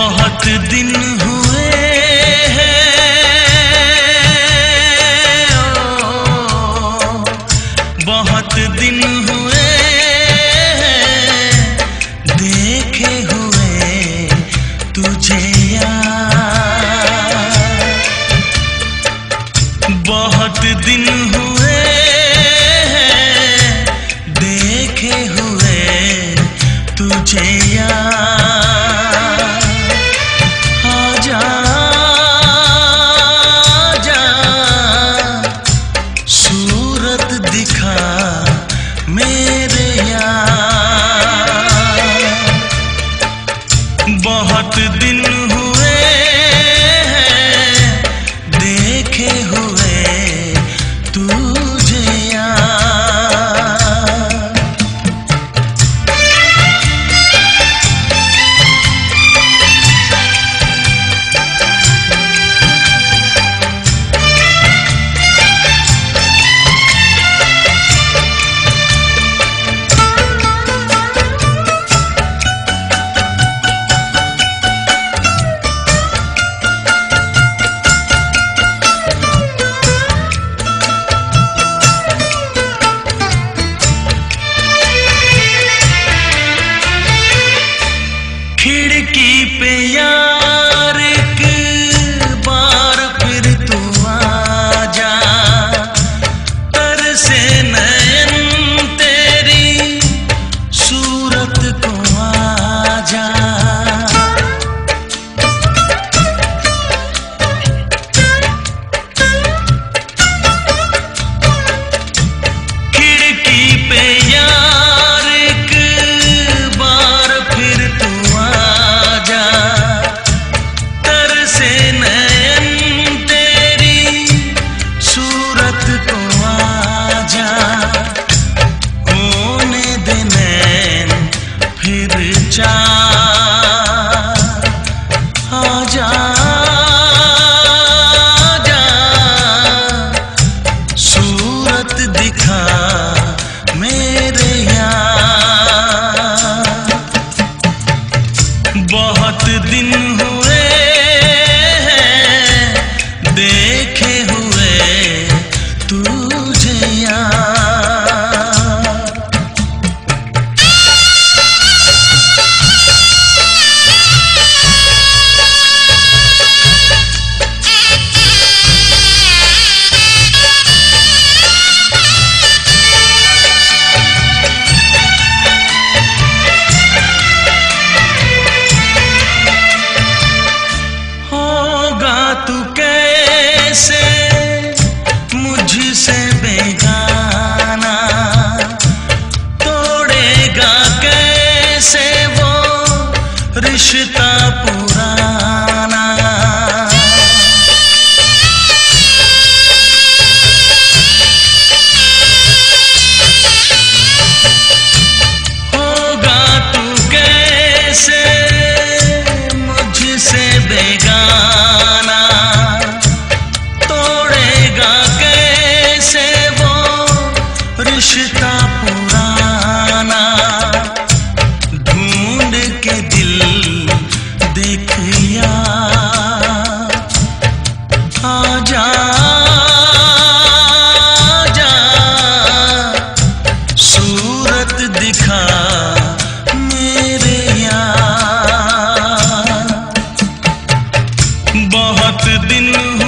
बहुत दिन हुए हैं। रात दिन बहुत दिन